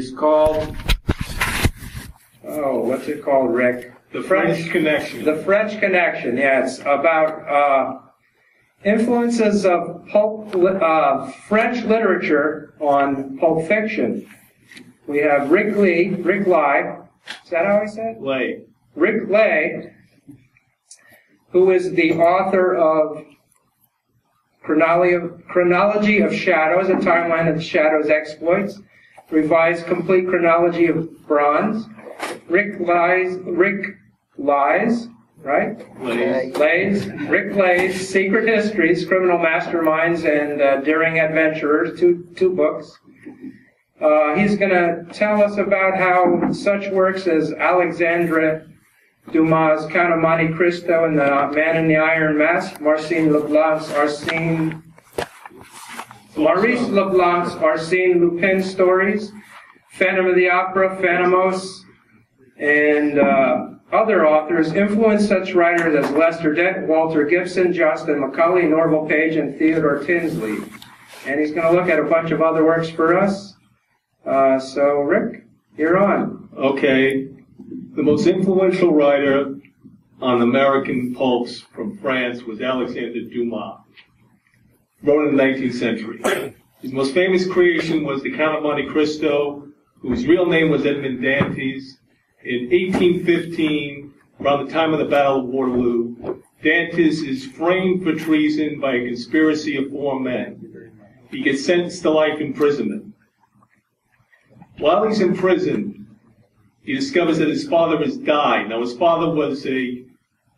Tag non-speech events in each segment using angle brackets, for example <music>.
It's called, oh, what's it called, Rick? The French Connection. The French Connection. It's about uh, influences of pulp, uh, French literature on Pulp Fiction. We have Rick Lee, Rick Lai, is that how I said? it? Lay. Rick Lay, who is the author of Chronology of, Chronology of Shadows, a timeline of the Shadows exploits, revised complete chronology of Bronze, Rick Lies, Rick Lies, right? Lays. Lays, Rick Lays, Secret Histories, Criminal Masterminds, and uh, Daring Adventurers, two, two books. Uh, he's going to tell us about how such works as Alexandre Dumas' Count of Monte Cristo and The Man in the Iron Mask, Marcin Leblanc's Arsene, Maurice Leblanc's Arsene Lupin stories, Phantom of the Opera, Fantômas, and uh, other authors influenced such writers as Lester Dent, Walter Gibson, Johnston McCulley, Norval Page, and Theodore Tinsley. And he's going to look at a bunch of other works for us. Uh, so, Rick, you're on. Okay. The most influential writer on American pulps from France was Alexander Dumas. Wrote in the 19th century. <clears throat> His most famous creation was The Count of Monte Cristo, whose real name was Edmond Dantes. In 1815, around the time of the Battle of Waterloo, Dantes is framed for treason by a conspiracy of four men. He gets sentenced to life imprisonment. While he's in prison, he discovers that his father has died. Now, his father was a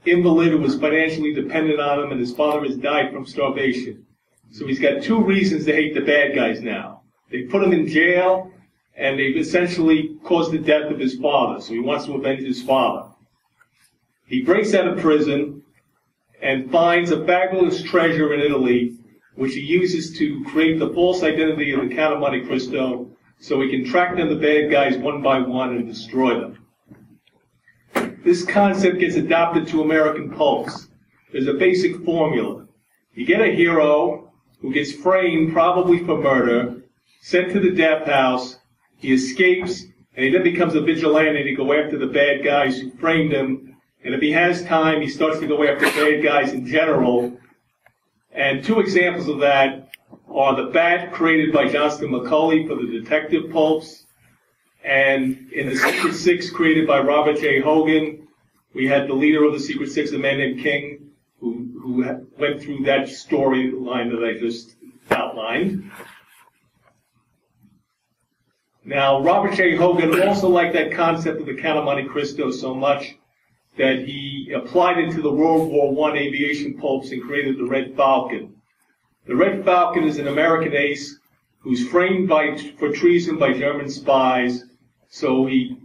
invalid who was financially dependent on him, and his father has died from starvation. So he's got two reasons to hate the bad guys now. They put him in jail, and they've essentially caused the death of his father. So he wants to avenge his father. He breaks out of prison and finds a fabulous treasure in Italy, which he uses to create the false identity of the Count of Monte Cristo so he can track down the bad guys one by one and destroy them. This concept gets adopted to American pulps. There's a basic formula. You get a hero who gets framed probably for murder, sent to the death house, he escapes, and he then becomes a vigilante to go after the bad guys who framed him. And if he has time, he starts to go after bad guys in general. And two examples of that are the Bat created by Johnston McCulley for the detective pulps, and in the Secret Six created by Robert J. Hogan, we had the leader of the Secret Six, a man named King, who, went through that storyline that I just outlined. Now, Robert J. Hogan also liked that concept of the Count of Monte Cristo so much that he applied it to the World War I aviation pulps and created the Red Falcon. The Red Falcon is an American ace who's framed by, for treason by German spies, so he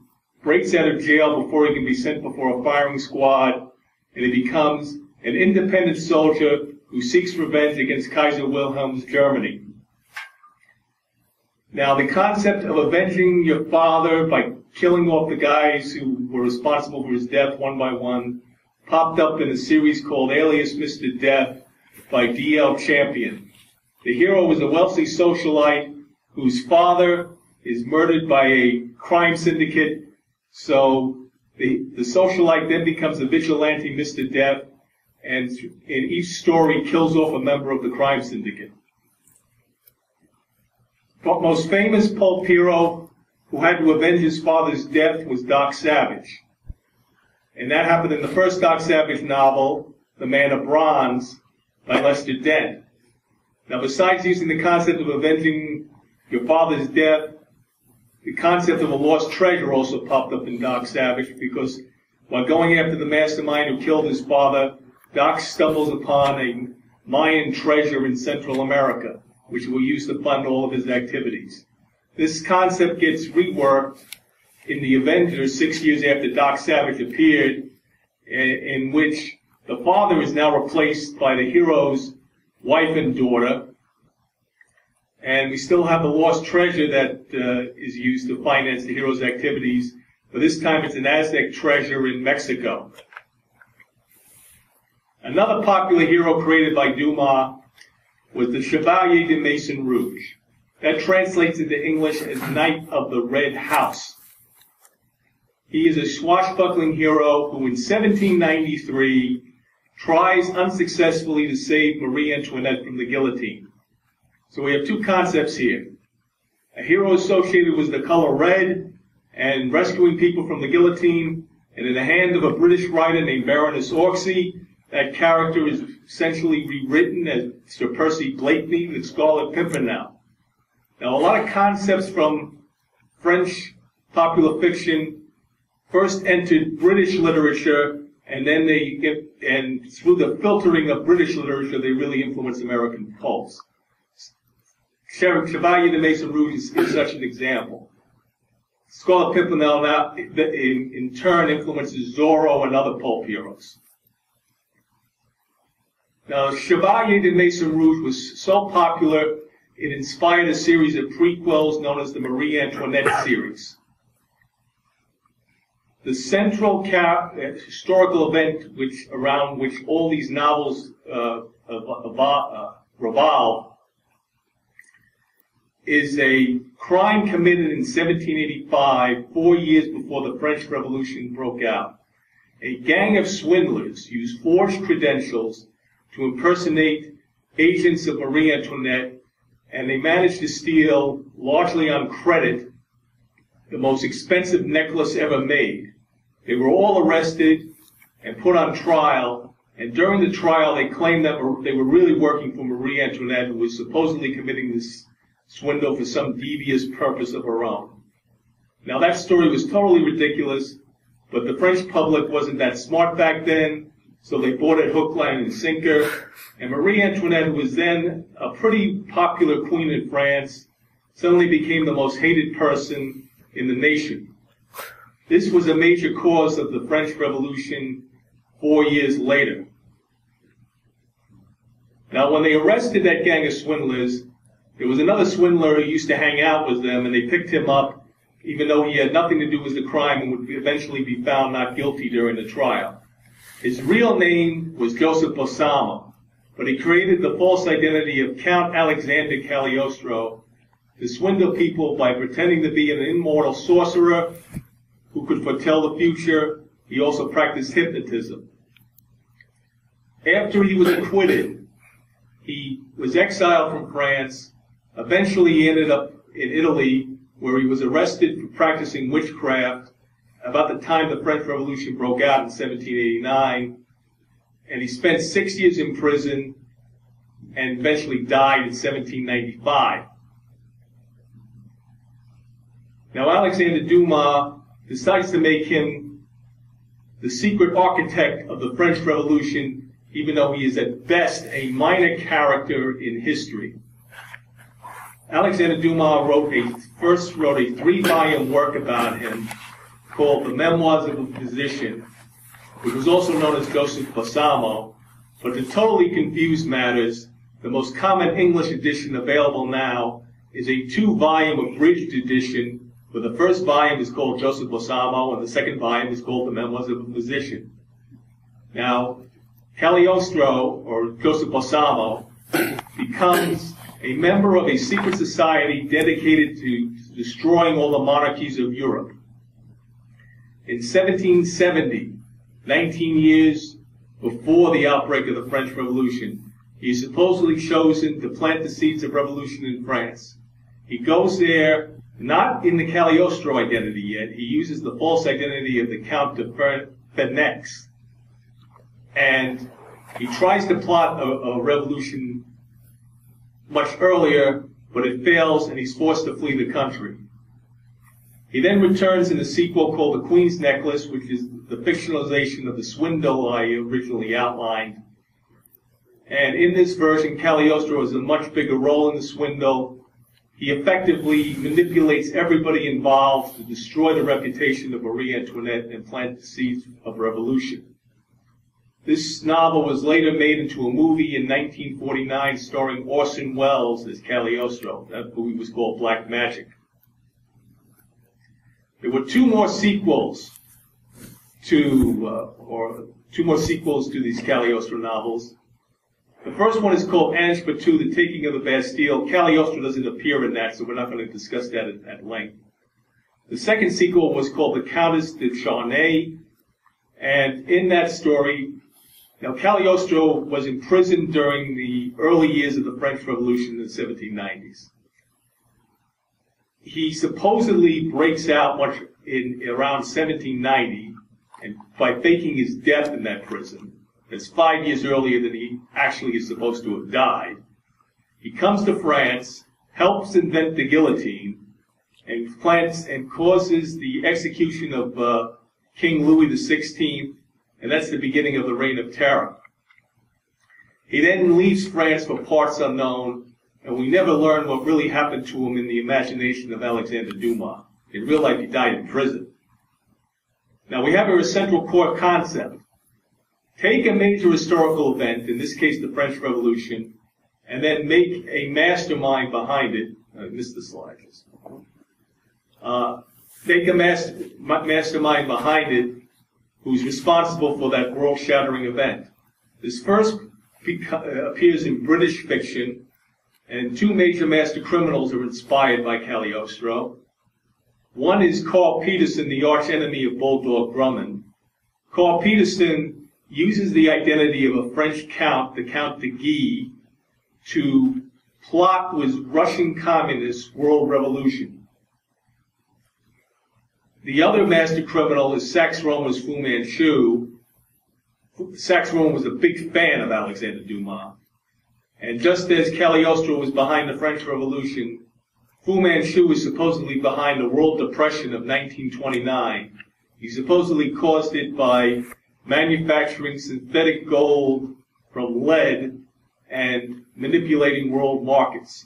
breaks out of jail before he can be sent before a firing squad, and he becomes an independent soldier who seeks revenge against Kaiser Wilhelm's Germany. Now, the concept of avenging your father by killing off the guys who were responsible for his death one by one popped up in a series called Alias Mr. Death by D.L. Champion. The hero is a wealthy socialite whose father is murdered by a crime syndicate, so the, the socialite then becomes a vigilante Mr. Death, and in each story kills off a member of the crime syndicate. But most famous pulp hero who had to avenge his father's death was Doc Savage. And that happened in the first Doc Savage novel, The Man of Bronze, by Lester Dent. Now, besides using the concept of avenging your father's death, the concept of a lost treasure also popped up in Doc Savage because while going after the mastermind who killed his father, Doc stumbles upon a Mayan treasure in Central America, which will use to fund all of his activities. This concept gets reworked in the Avengers six years after Doc Savage appeared, in, in which the father is now replaced by the hero's wife and daughter. And we still have the lost treasure that uh, is used to finance the hero's activities. But this time it's an Aztec treasure in Mexico. Another popular hero created by Dumas was the Chevalier de Maison Rouge. That translates into English as Knight of the Red House. He is a swashbuckling hero who in 1793 tries unsuccessfully to save Marie Antoinette from the guillotine. So we have two concepts here. A hero associated with the color red and rescuing people from the guillotine, and in the hand of a British writer named Baroness Orczy, that character is essentially rewritten as Sir Percy Blakeney, the Scarlet Pimpernel. Now, a lot of concepts from French popular fiction first entered British literature, and then they and through the filtering of British literature, they really influenced American pulps. Chevalier de Maison Rouge is, is such an example. Scarlet Pimpernel now, in, in turn, influences Zorro and other pulp heroes. Now, Chevalier de Maison Rouge was so popular, it inspired a series of prequels known as the Marie Antoinette <coughs> series. The central uh, historical event which, around which all these novels uh, uh, revolve is a crime committed in 1785, four years before the French Revolution broke out. A gang of swindlers used forged credentials to impersonate agents of Marie Antoinette, and they managed to steal, largely on credit, the most expensive necklace ever made. They were all arrested and put on trial, and during the trial they claimed that they were really working for Marie Antoinette, who was supposedly committing this swindle for some devious purpose of her own. Now that story was totally ridiculous, but the French public wasn't that smart back then, so they bought it hook, line, and sinker. And Marie Antoinette, who was then a pretty popular queen in France, suddenly became the most hated person in the nation. This was a major cause of the French Revolution four years later. Now, when they arrested that gang of swindlers, there was another swindler who used to hang out with them, and they picked him up, even though he had nothing to do with the crime and would eventually be found not guilty during the trial. His real name was Joseph Balsamo, but he created the false identity of Count Alexander Cagliostro to swindle people by pretending to be an immortal sorcerer who could foretell the future. He also practiced hypnotism. After he was acquitted, he was exiled from France Eventually, he ended up in Italy, where he was arrested for practicing witchcraft about the time the French Revolution broke out in 1789. And he spent six years in prison and eventually died in 1795. Now, Alexander Dumas decides to make him the secret architect of the French Revolution, even though he is at best a minor character in history. Alexander Dumas wrote a first wrote a three-volume work about him called The Memoirs of a Physician, which was also known as Joseph Balsamo. But to totally confuse matters, the most common English edition available now is a two-volume abridged edition, where the first volume is called Joseph Balsamo and the second volume is called The Memoirs of a Physician. Now, Cagliostro, or Joseph Balsamo, becomes a member of a secret society dedicated to destroying all the monarchies of Europe. In 1770, 19 years before the outbreak of the French Revolution, he is supposedly chosen to plant the seeds of revolution in France. He goes there not in the Cagliostro identity yet. He uses the false identity of the Count de Fenix. And he tries to plot a, a revolution much earlier, but it fails and he's forced to flee the country. He then returns in a sequel called The Queen's Necklace, which is the fictionalization of the swindle I originally outlined. And in this version, Cagliostro has a much bigger role in the swindle. He effectively manipulates everybody involved to destroy the reputation of Marie Antoinette and plant the seeds of revolution. This novel was later made into a movie in 1949 starring Orson Welles as Cagliostro. Uh, that movie was called Black Magic. There were two more sequels to, uh, or two more sequels to these Cagliostro novels. The first one is called Ange Pitou, The Taking of the Bastille. Cagliostro doesn't appear in that, so we're not going to discuss that at, at length. The second sequel was called The Countess de Charny, and in that story, now Cagliostro was imprisoned during the early years of the French Revolution in the 1790s. He supposedly breaks out much in around 1790, and by faking his death in that prison, that's five years earlier than he actually is supposed to have died. He comes to France, helps invent the guillotine, and plants and causes the execution of uh, King Louis XVI, and that's the beginning of the Reign of Terror. He then leaves France for parts unknown, and we never learn what really happened to him in the imagination of Alexander Dumas. In real life, he died in prison. Now we have a central core concept. Take a major historical event, in this case the French Revolution, and then make a mastermind behind it. I missed the slide. Uh, make a master, mastermind behind it who's responsible for that world-shattering event. This first beca- appears in British fiction, and two major master criminals are inspired by Cagliostro. One is Carl Peterson, the arch enemy of Bulldog Drummond. Carl Peterson uses the identity of a French count, the Count de Guy, to plot with Russian communists world revolution. The other master criminal is Sax Rohmer's Fu Manchu. Sax Rohmer was a big fan of Alexander Dumas. And just as Cagliostro was behind the French Revolution, Fu Manchu was supposedly behind the World Depression of 1929. He supposedly caused it by manufacturing synthetic gold from lead and manipulating world markets.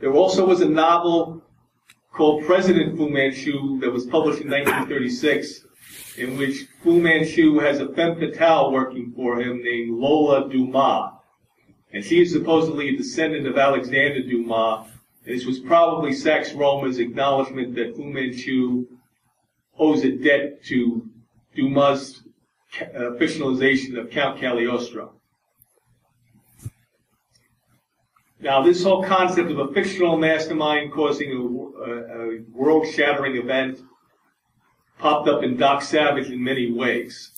There also was a novel called President Fu Manchu that was published in 1936 in which Fu Manchu has a femme fatale working for him named Lola Dumas. And she is supposedly a descendant of Alexander Dumas. And this was probably Sax Rohmer's acknowledgement that Fu Manchu owes a debt to Dumas' uh, fictionalization of Count Cagliostro. Now, this whole concept of a fictional mastermind causing a, a, a world-shattering event popped up in Doc Savage in many ways.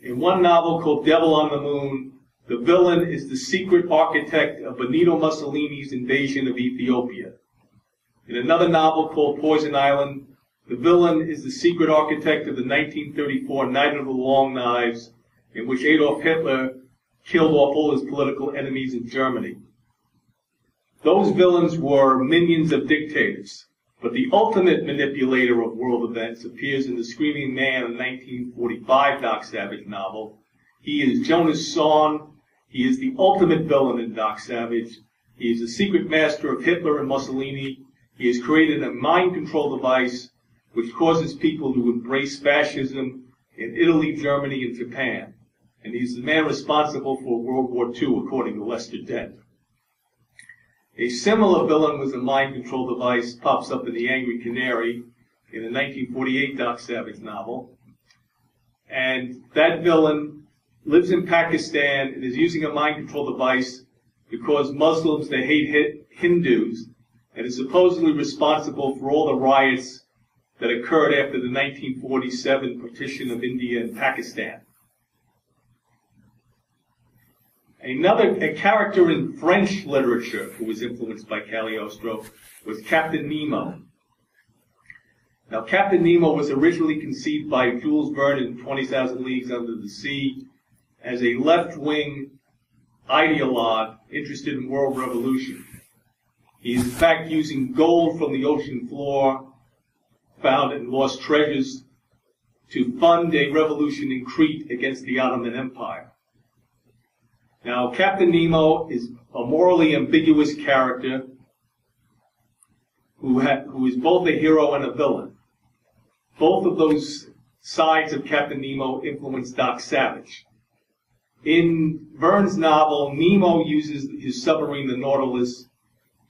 In one novel called Devil on the Moon, the villain is the secret architect of Benito Mussolini's invasion of Ethiopia. In another novel called Poison Island, the villain is the secret architect of the 1934 Night of the Long Knives, in which Adolf Hitler killed off all his political enemies in Germany. Those villains were minions of dictators, but the ultimate manipulator of world events appears in The Screaming Man, a 1945 Doc Savage novel. He is Jonas Saln. He is the ultimate villain in Doc Savage. He is the secret master of Hitler and Mussolini. He has created a mind control device which causes people to embrace fascism in Italy, Germany, and Japan. And he's the man responsible for World War II, according to Lester Dent. A similar villain with a mind control device pops up in The Angry Canary in the 1948 Doc Savage novel. And that villain lives in Pakistan and is using a mind control device to cause Muslims to hate Hindus and is supposedly responsible for all the riots that occurred after the 1947 partition of India and Pakistan. Another a character in French literature who was influenced by Cagliostro was Captain Nemo. Now, Captain Nemo was originally conceived by Jules Verne in 20,000 Leagues Under the Sea as a left-wing ideologue interested in world revolution. He is in fact using gold from the ocean floor found in lost treasures to fund a revolution in Crete against the Ottoman Empire. Now, Captain Nemo is a morally ambiguous character who, ha- who is both a hero and a villain. Both of those sides of Captain Nemo influence Doc Savage. In Verne's novel, Nemo uses his submarine, the Nautilus,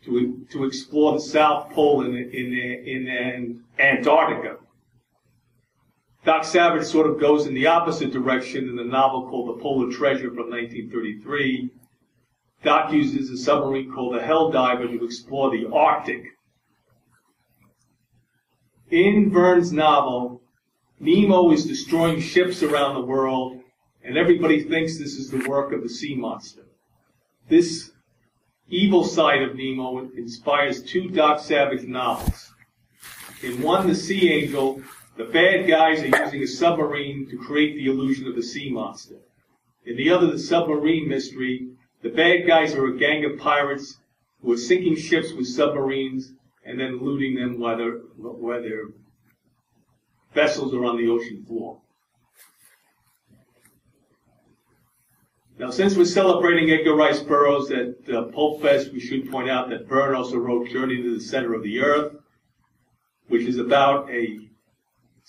to, to explore the South Pole in, in, in, in Antarctica. Doc Savage sort of goes in the opposite direction in the novel called The Polar Treasure from 1933. Doc uses a submarine called the Hell Diver to explore the Arctic. In Verne's novel, Nemo is destroying ships around the world, and everybody thinks this is the work of the sea monster. This evil side of Nemo inspires two Doc Savage novels. In one, The Sea Angel, the bad guys are using a submarine to create the illusion of the sea monster. In the other, The Submarine Mystery, the bad guys are a gang of pirates who are sinking ships with submarines and then looting them while, while their vessels are on the ocean floor. Now, since we're celebrating Edgar Rice Burroughs at uh, Pulp Fest, we should point out that Verne also wrote Journey to the Center of the Earth, which is about a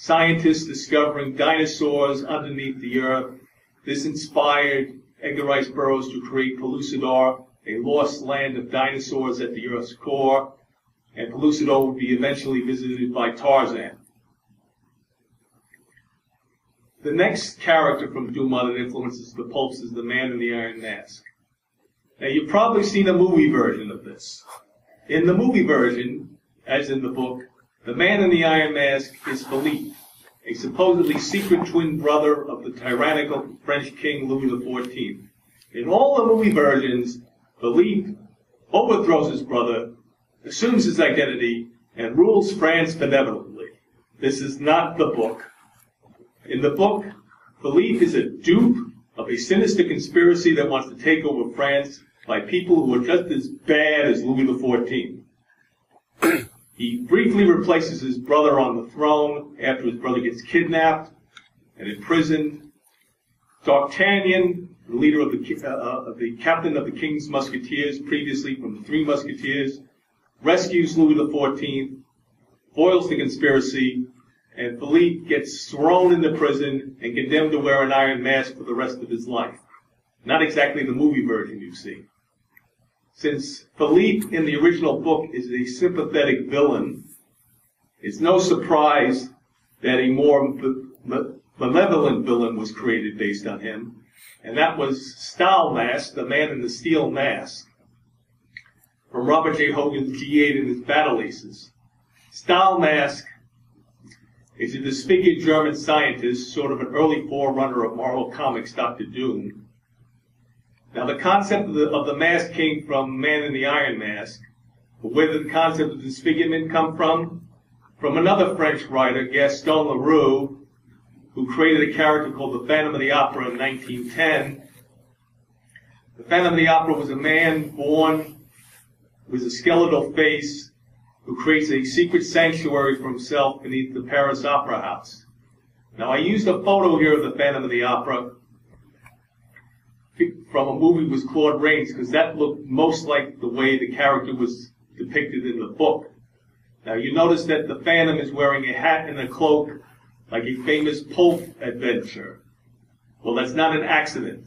scientist discovering dinosaurs underneath the Earth. This inspired Edgar Rice Burroughs to create Pellucidar, a lost land of dinosaurs at the Earth's core, and Pellucidar would be eventually visited by Tarzan. The next character from Dumas that influences the pulps is the man in the iron mask. Now, you've probably seen a movie version of this. In the movie version, as in the book, the man in the iron mask is Philippe, a supposedly secret twin brother of the tyrannical French king Louis XIV. In all the movie versions, Philippe overthrows his brother, assumes his identity, and rules France benevolently. This is not the book. In the book, Philippe is a dupe of a sinister conspiracy that wants to take over France by people who are just as bad as Louis XIV. <clears throat> he briefly replaces his brother on the throne after his brother gets kidnapped and imprisoned. D'Artagnan, the leader of the, uh, uh, the captain of the King's Musketeers, previously from the Three Musketeers, rescues Louis XIV, foils the conspiracy, and Philippe gets thrown into prison and condemned to wear an iron mask for the rest of his life. Not exactly the movie version you see. Since Philippe in the original book is a sympathetic villain, it's no surprise that a more malevolent villain was created based on him, and that was Stahlmask, the man in the steel mask, from Robert J. Hogan's G8 and his Battle Aces. Stahlmask is a disfigured German scientist, sort of an early forerunner of Marvel Comics' Doctor Doom. Now, the concept of the, of the mask came from Man in the Iron Mask. But where did the concept of disfigurement come from? From another French writer, Gaston Leroux, who created a character called the Phantom of the Opera in 1910. The Phantom of the Opera was a man born with a skeletal face who creates a secret sanctuary for himself beneath the Paris Opera House. Now, I used a photo here of the Phantom of the Opera from a movie was Claude Rains because that looked most like the way the character was depicted in the book. Now, you notice that the Phantom is wearing a hat and a cloak like a famous pulp adventure. Well, that's not an accident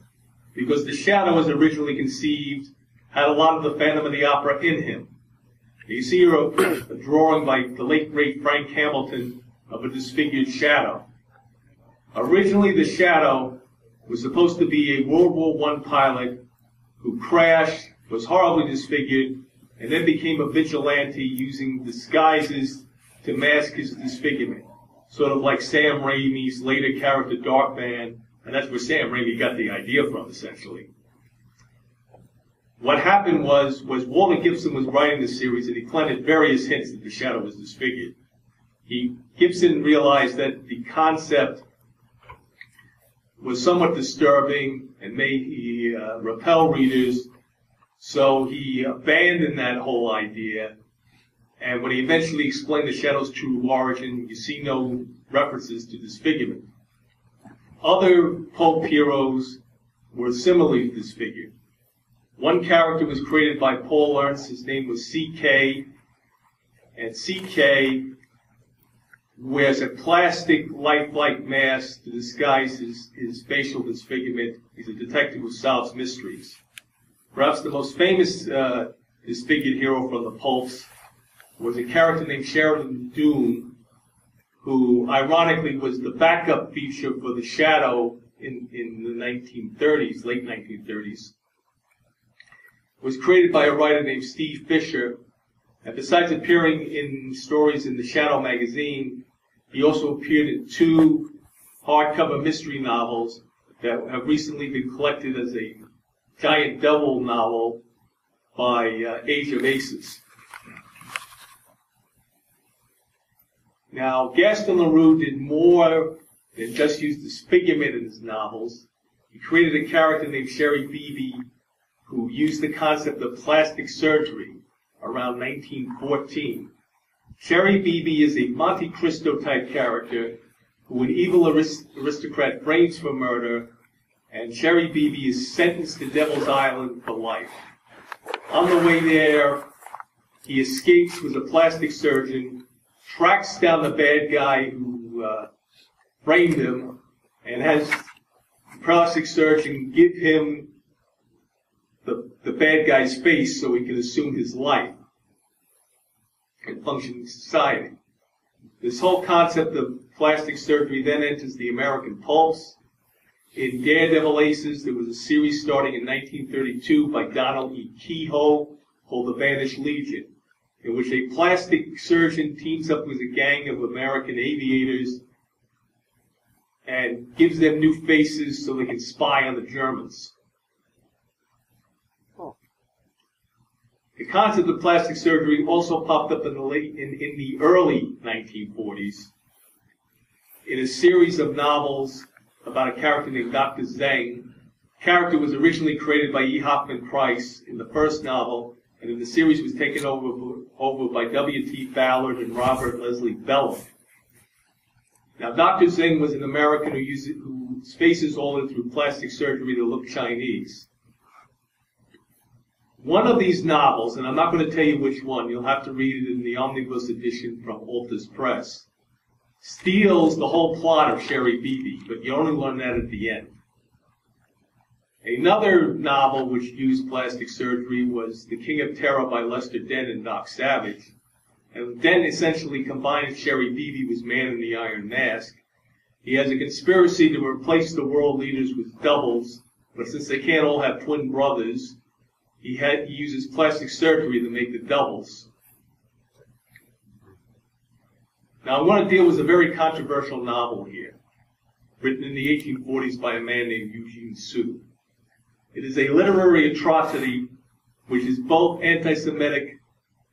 because the shadow as originally conceived had a lot of the Phantom of the Opera in him. You see here a, a drawing by the late great Frank Hamilton of a disfigured shadow. Originally, the shadow was supposed to be a World War I pilot who crashed, was horribly disfigured, and then became a vigilante using disguises to mask his disfigurement. Sort of like Sam Raimi's later character Darkman, and that's where Sam Raimi got the idea from, essentially what happened was was Walter Gibson was writing the series and he planted various hints that the shadow was disfigured. He Gibson realized that the concept was somewhat disturbing and may uh, repel readers, so he abandoned that whole idea. And when he eventually explained the shadow's true origin, you see no references to disfigurement. Other pulp heroes were similarly disfigured. One character was created by Paul Ernst. His name was Seekay. And Seekay wears a plastic lifelike mask to disguise his, his facial disfigurement. He's a detective who solves mysteries. Perhaps the most famous uh, disfigured hero from the pulps was a character named Sheridan Doom, who ironically was the backup feature for The Shadow in, in the 1930s, late 1930s, was created by a writer named Steve Fisher. And besides appearing in stories in The Shadow magazine, he also appeared in two hardcover mystery novels that have recently been collected as a giant double novel by uh, Age of Aces. Now, Gaston Leroux did more than just use disfigurement in his novels. He created a character named Chéri-Bibi who used the concept of plastic surgery around 1914. Chéri-Bibi is a Monte Cristo type character who an evil aristocrat frames for murder, and Chéri-Bibi is sentenced to Devil's Island for life. On the way there, he escapes with a plastic surgeon, tracks down the bad guy who uh, framed him, and has the plastic surgeon give him the, the bad guy's face so he can assume his life and function in society. This whole concept of plastic surgery then enters the American pulse. In Daredevil there was a series starting in 1932 by Donald E. Keyhoe called The Vanished Legion, in which a plastic surgeon teams up with a gang of American aviators and gives them new faces so they can spy on the Germans. The concept of plastic surgery also popped up in the late in, in the early 1940s in a series of novels about a character named Dr. Zeng. The character was originally created by E. Hoffman Price in the first novel, and then the series was taken over, over by W. T. Ballard and Robert Leslie Bellem. Now, Dr. Zeng was an American who uses, whose face is altered through plastic surgery to look Chinese. One of these novels, and I'm not going to tell you which one, you'll have to read it in the omnibus edition from Altus Press, steals the whole plot of Chéri-Bibi, but you only learn that at the end. Another novel which used plastic surgery was The King of Terror by Lester Dent and Doc Savage. And Dent essentially combines Chéri-Bibi with Man in the Iron Mask. He has a conspiracy to replace the world leaders with doubles, but since they can't all have twin brothers, he, had, he uses plastic surgery to make the doubles. Now, I want to deal with a very controversial novel here, written in the 1840s by a man named Eugene Sue. It is a literary atrocity which is both anti-Semitic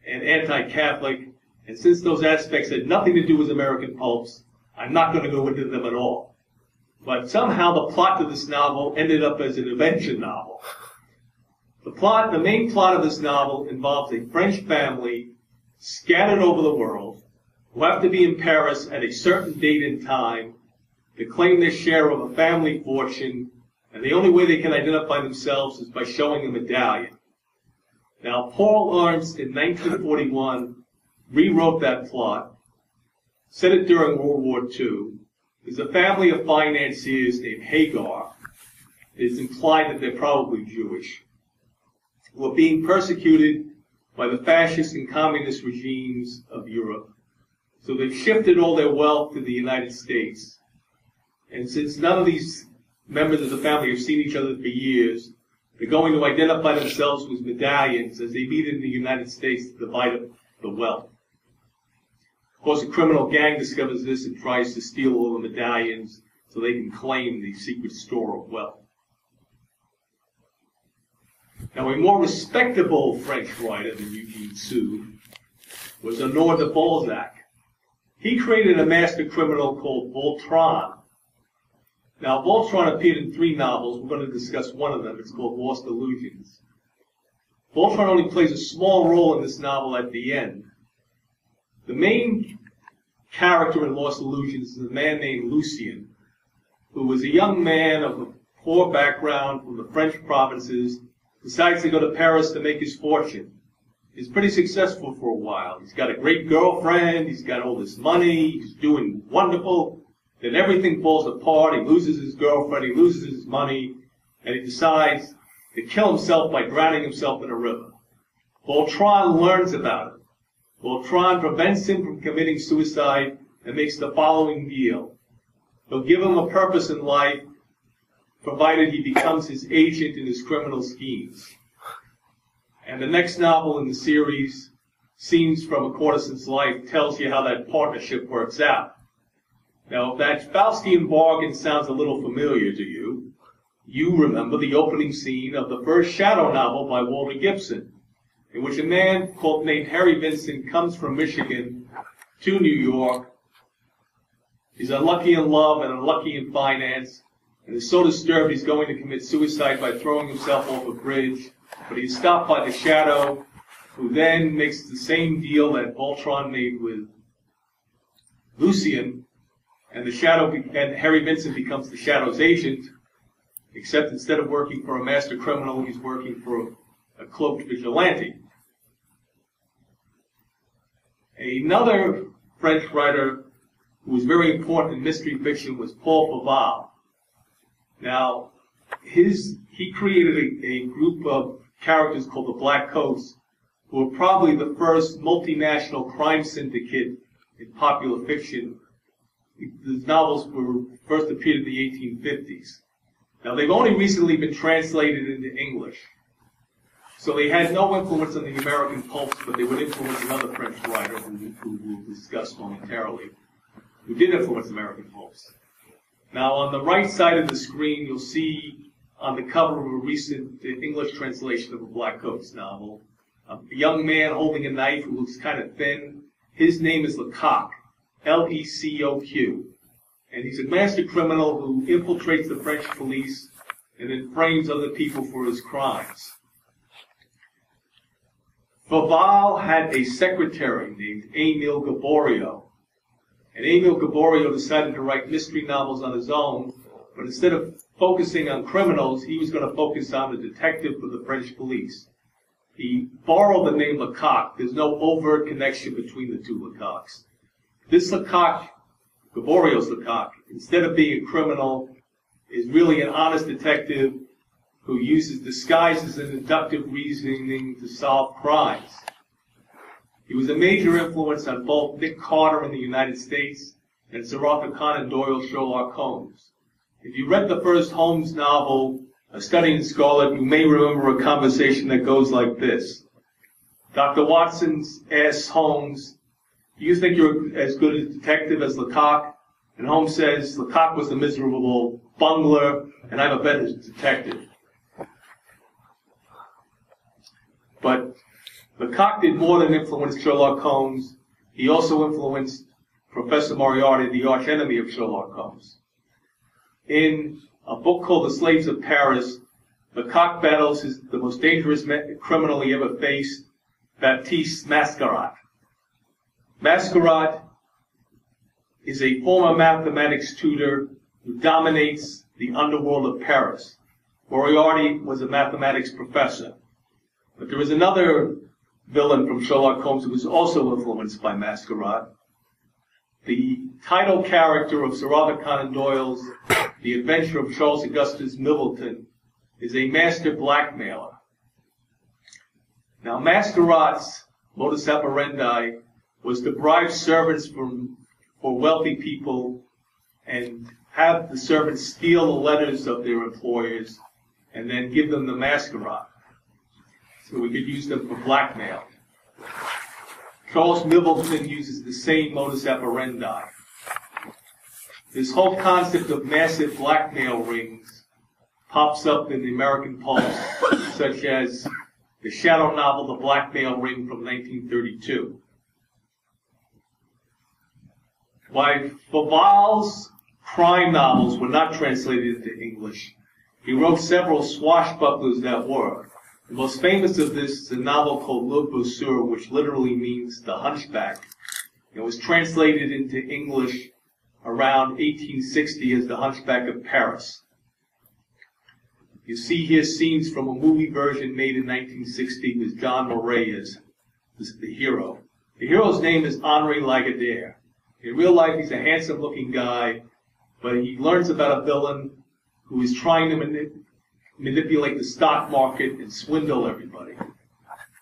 and anti-Catholic, and since those aspects had nothing to do with American pulps, I'm not going to go into them at all. But somehow the plot of this novel ended up as an invention novel. The plot, the main plot of this novel involves a French family scattered over the world who have to be in Paris at a certain date and time to claim their share of a family fortune, and the only way they can identify themselves is by showing a medallion. Now, Paul Ernst in 1941 rewrote that plot, set it during World War II. There's a family of financiers named Hagar. It's implied that they're probably Jewish were being persecuted by the fascist and communist regimes of Europe. So they've shifted all their wealth to the United States. And since none of these members of the family have seen each other for years, they're going to identify themselves with medallions as they meet in the United States to divide up the wealth. Of course, a criminal gang discovers this and tries to steal all the medallions so they can claim the secret store of wealth. Now, a more respectable French writer than Eugene Sue was Honore de Balzac. He created a master criminal called Vautrin. Now, Vautrin appeared in three novels. We're going to discuss one of them. It's called Lost Illusions. Vautrin only plays a small role in this novel at the end. The main character in Lost Illusions is a man named Lucien, who was a young man of a poor background from the French provinces decides to go to Paris to make his fortune. He's pretty successful for a while. He's got a great girlfriend. He's got all this money. He's doing wonderful. Then everything falls apart. He loses his girlfriend. He loses his money. And he decides to kill himself by drowning himself in a river. Vautrin learns about it. Vautrin prevents him from committing suicide and makes the following deal. He'll give him a purpose in life, provided he becomes his agent in his criminal schemes. And the next novel in the series, Scenes from a Courtesan's Life, tells you how that partnership works out. Now, if that Faustian bargain sounds a little familiar to you, you remember the opening scene of the first Shadow novel by Walter Gibson, in which a man called named Harry Vincent comes from Michigan to New York. He's unlucky in love and unlucky in finance, and is so disturbed he's going to commit suicide by throwing himself off a bridge but he's stopped by the Shadow, who then makes the same deal that Vautrin made with Lucien, and the Shadow and Harry Vincent becomes the Shadow's agent, except instead of working for a master criminal, he's working for a cloaked vigilante. Another French writer who was very important in mystery fiction was Paul Féval. Now, his he created a, a group of characters called the Black Coats, who were probably the first multinational crime syndicate in popular fiction. The novels were first appeared in the 1850s. Now they've only recently been translated into English. So they had no influence on the American pulps, but they would influence another French writer who, who we'll discuss momentarily, who did influence American pulps. Now on the right side of the screen, you'll see on the cover of a recent English translation of a Black Coats novel. A young man holding a knife who looks kind of thin. His name is Lecoq, L-E-C-O-Q. And he's a master criminal who infiltrates the French police and then frames other people for his crimes. Féval had a secretary named Emile Gaboriau. And Emile Gaboriau decided to write mystery novels on his own, but instead of focusing on criminals, he was going to focus on the detective for the French police. He borrowed the name Lecoq. There's no overt connection between the two Lecoqs. This Lecoq, Gaboriau's Lecoq, instead of being a criminal, is really an honest detective who uses disguises and inductive reasoning to solve crimes. He was a major influence on both Nick Carter in the United States and Sir Arthur Conan Doyle's Sherlock Holmes. If you read the first Holmes novel, A Study in Scarlet, you may remember a conversation that goes like this. Dr. Watson asks Holmes, do you think you're as good a detective as Lecoq? And Holmes says, Lecoq was a miserable bungler, and I'm a better detective. But Lecoq did more than influence Sherlock Holmes. He also influenced Professor Moriarty, the archenemy of Sherlock Holmes in a book called The Slaves of Paris, Lecoq battles is the most dangerous criminal he ever faced, Baptiste Mascarot. Mascarot is a former mathematics tutor who dominates the underworld of Paris. Moriarty was a mathematics professor. But there is another villain from Sherlock Holmes who was also influenced by Mascarot. The title character of Sir Arthur Conan Doyle's the Adventure of Charles Augustus Milverton, is a master blackmailer. Now, Mascarot's modus operandi was to bribe servants from, for wealthy people and have the servants steal the letters of their employers and then give them the masquerade. So we could use them for blackmail. Charles Milverton uses the same modus operandi. This whole concept of massive blackmail rings pops up in the American pulps, such as the shadow novel The Blackmail Ring from 1932. Why Féval's crime novels were not translated into English, he wrote several swashbucklers that were. The most famous of this is a novel called Le Bossu, which literally means the hunchback. It was translated into English around 1860 as The Hunchback of Paris. You see here scenes from a movie version made in 1960 with Jean Marais as the hero. The hero's name is Henri Lagardère. In real life, he's a handsome looking guy, but he learns about a villain who is trying to manipulate the stock market and swindle everybody.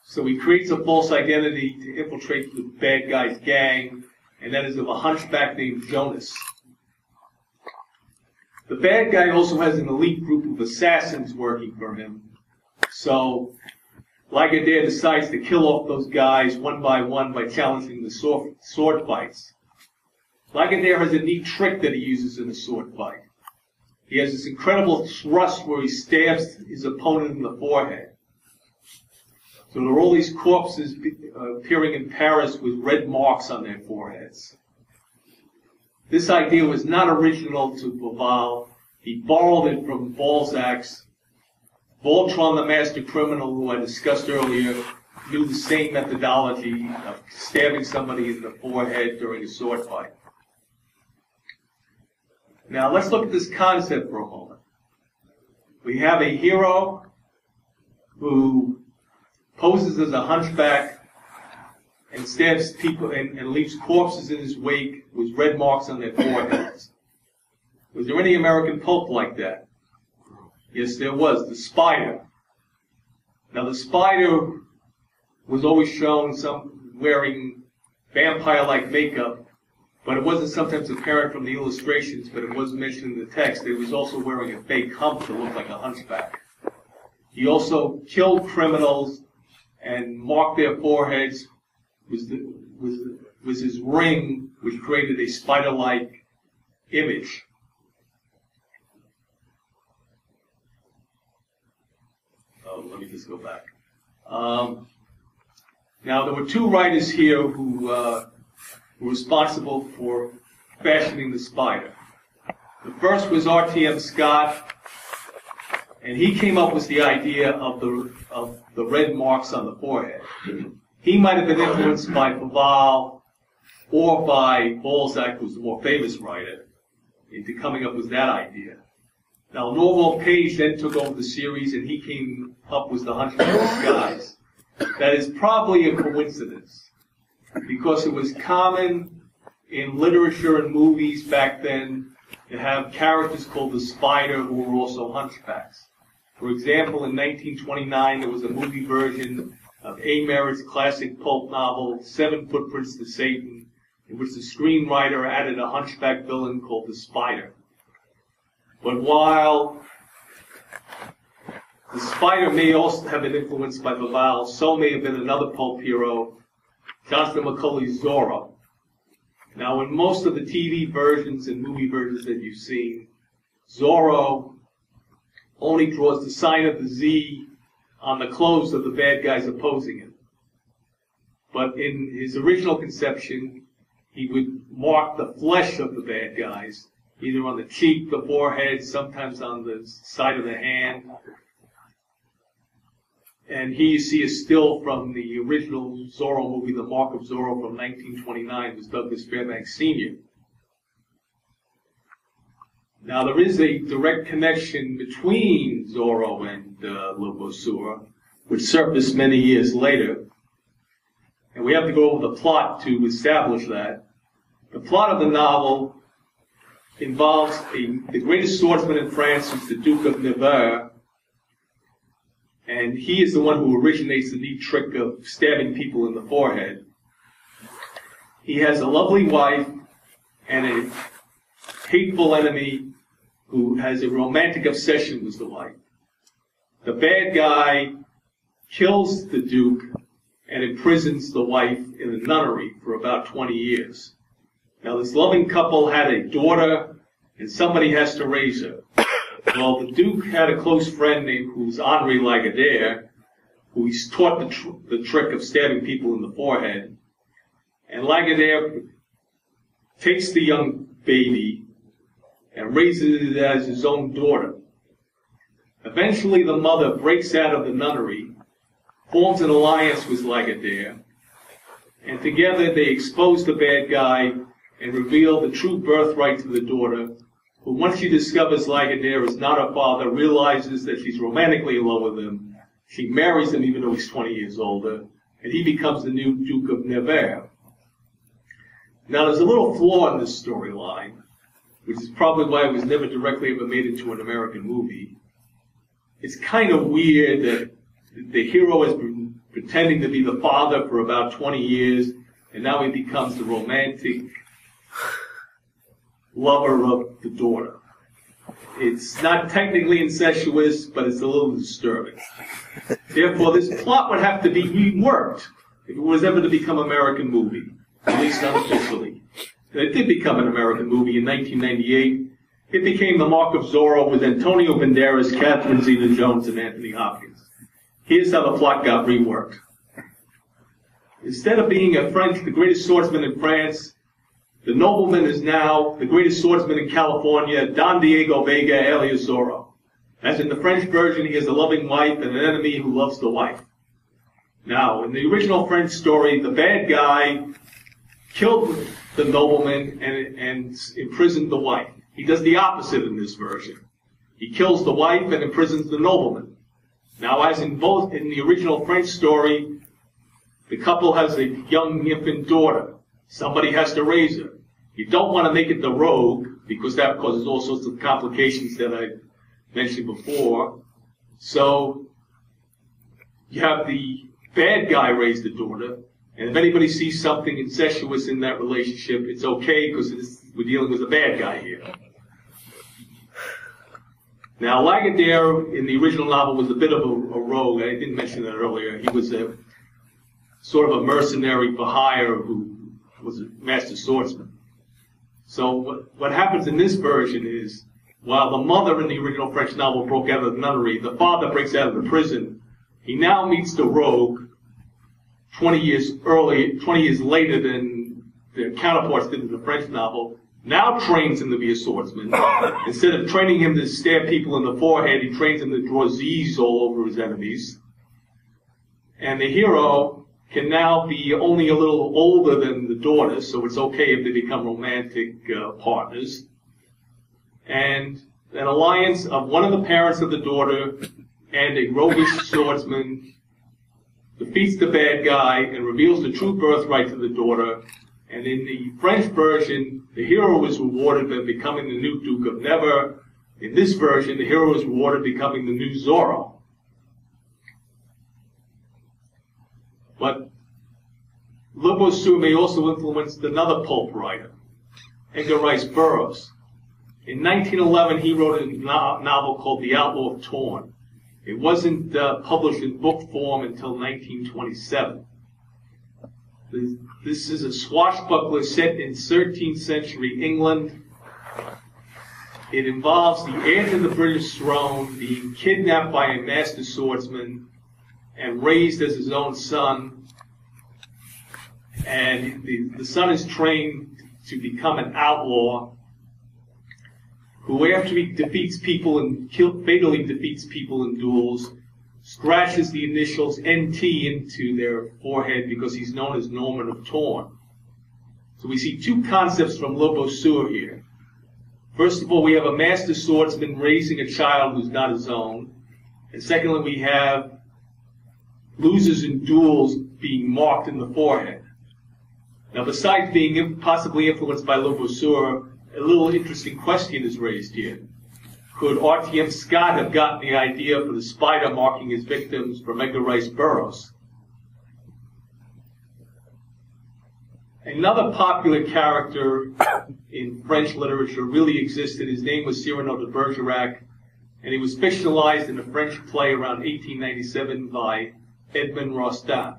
So he creates a false identity to infiltrate the bad guy's gang and that is of a hunchback named Jonas. The bad guy also has an elite group of assassins working for him. So Lagardère decides to kill off those guys one by one by challenging the sword, sword fights. Lagardère has a neat trick that he uses in a sword fight. He has this incredible thrust where he stabs his opponent in the forehead. So there are all these corpses uh, appearing in Paris with red marks on their foreheads. This idea was not original to Féval. He borrowed it from Balzac's Vautrin, the master criminal who I discussed earlier, knew the same methodology of stabbing somebody in the forehead during a sword fight. Now let's look at this concept for a moment. We have a hero who poses as a hunchback and stabs people and, and leaves corpses in his wake with red marks on their foreheads. Was there any American pulp like that? Yes, there was. The spider. Now, the spider was always shown some wearing vampire-like makeup, but it wasn't sometimes apparent from the illustrations, but it was mentioned in the text that he was also wearing a fake hump to look like a hunchback. He also killed criminals and marked their foreheads with, the, with, the, with his ring, which created a spider-like image. Oh, let me just go back. Um, now, there were two writers here who uh, were responsible for fashioning the spider. The first was R.T.M. Scott, and he came up with the idea of the of the red marks on the forehead. He might have been influenced by Féval or by Balzac, who's the more famous writer, into coming up with that idea. Now, Norval Page then took over the series, and he came up with the Hunchback of Disguise. That is probably a coincidence, because it was common in literature and movies back then to have characters called the Spider who were also hunchbacks. For example, in 1929, there was a movie version of A. Merritt's classic pulp novel, Seven Footprints to Satan, in which the screenwriter added a hunchback villain called the Spider. But while the Spider may also have been influenced by Féval, so may have been another pulp hero, Johnston McCulley's Zorro. Now, in most of the TV versions and movie versions that you've seen, Zorro only draws the sign of the Z on the clothes of the bad guys opposing him. But in his original conception, he would mark the flesh of the bad guys, either on the cheek, the forehead, sometimes on the side of the hand. And here you see a still from the original Zorro movie, The Mark of Zorro from 1929, was Douglas Fairbanks Sr. Now, there is a direct connection between Zorro and uh, Le Bossu, which surfaced many years later. And we have to go over the plot to establish that. The plot of the novel involves a, the greatest swordsman in France, who's the Duke of Nevers, and he is the one who originates the neat trick of stabbing people in the forehead. He has a lovely wife and a hateful enemy who has a romantic obsession with the wife. The bad guy kills the Duke and imprisons the wife in a nunnery for about 20 years. Now, this loving couple had a daughter, and somebody has to raise her. Well, the Duke had a close friend named who's Henri Lagardère, who he's taught the, tr- the trick of stabbing people in the forehead. And Lagardère takes the young baby and raises it as his own daughter. Eventually, the mother breaks out of the nunnery, forms an alliance with Lagardère, and together they expose the bad guy and reveal the true birthright to the daughter, who once she discovers Lagardère is not her father, realizes that she's romantically in love with him. She marries him even though he's 20 years older, and he becomes the new Duke of Nevers. Now, there's a little flaw in this storyline, which is probably why it was never directly ever made into an American movie. It's kind of weird that the hero has been pretending to be the father for about 20 years, and now he becomes the romantic lover of the daughter. It's not technically incestuous, but it's a little disturbing. <laughs> Therefore, this plot would have to be reworked if it was ever to become an American movie, at least unofficially. And it did become an American movie in 1998. It became The Mark of Zorro with Antonio Banderas, Catherine Zeta-Jones, and Anthony Hopkins. Here's how the plot got reworked. Instead of being a French, the greatest swordsman in France, the nobleman is now the greatest swordsman in California, Don Diego Vega alias Zorro. As in the French version, he has a loving wife and an enemy who loves the wife. Now, in the original French story, the bad guy killed the nobleman and, and imprisoned the wife. He does the opposite in this version. He kills the wife and imprisons the nobleman. Now, as in both, in the original French story, the couple has a young infant daughter. Somebody has to raise her. You don't want to make it the rogue because that causes all sorts of complications that I mentioned before. So you have the bad guy raise the daughter, and if anybody sees something incestuous in that relationship, it's okay because we're dealing with a bad guy here. Now, Lagardère in the original novel was a bit of a, a rogue. I didn't mention that earlier. He was a sort of a mercenary for hire who was a master swordsman. So what, what happens in this version is, while the mother in the original French novel broke out of the nunnery, the father breaks out of the prison. He now meets the rogue 20 years early, 20 years later than their counterparts did in the French novel, now trains him to be a swordsman. <coughs> Instead of training him to stab people in the forehead, he trains him to draw Z's all over his enemies. And the hero can now be only a little older than the daughter, so it's okay if they become romantic uh, partners. And an alliance of one of the parents of the daughter and a roguish <laughs> swordsman defeats the bad guy and reveals the true birthright to the daughter. And in the French version, the hero is rewarded by becoming the new Duke of Nevers. In this version, the hero is rewarded becoming the new Zorro. But May also influenced another pulp writer, Edgar Rice Burroughs. In 1911, he wrote a novel called The Outlaw of Torn. It wasn't uh, published in book form until 1927. This is a swashbuckler set in 13th century England. It involves the heir to the British throne being kidnapped by a master swordsman and raised as his own son. And the, the son is trained to become an outlaw who, after he defeats people and kill, fatally defeats people in duels, scratches the initials NT into their forehead because he's known as Norman of Torn. So we see two concepts from Le Bossu here. First of all, we have a master swordsman raising a child who's not his own. And secondly, we have losers in duels being marked in the forehead. Now, besides being possibly influenced by Le a little interesting question is raised here. Could R.T.M. Scott have gotten the idea for the spider marking his victims from Edgar Rice Burroughs? Another popular character <coughs> in French literature really existed. His name was Cyrano de Bergerac, and he was fictionalized in a French play around 1897 by Edmond Rostand.